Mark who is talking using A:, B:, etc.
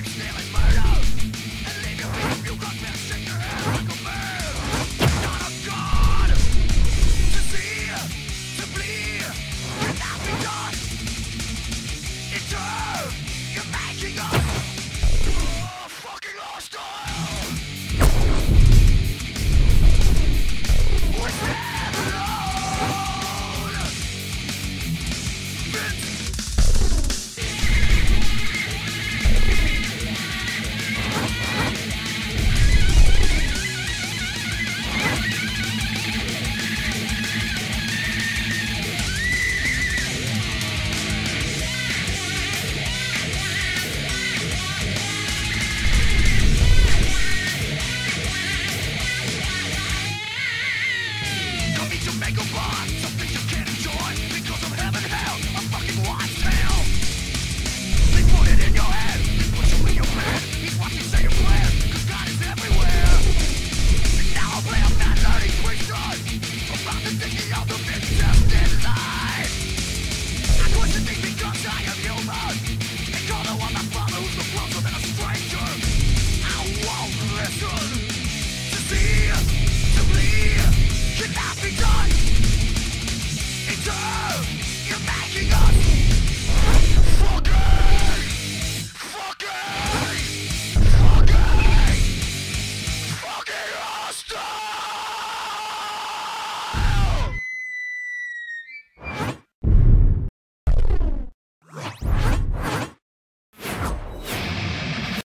A: Max Neely,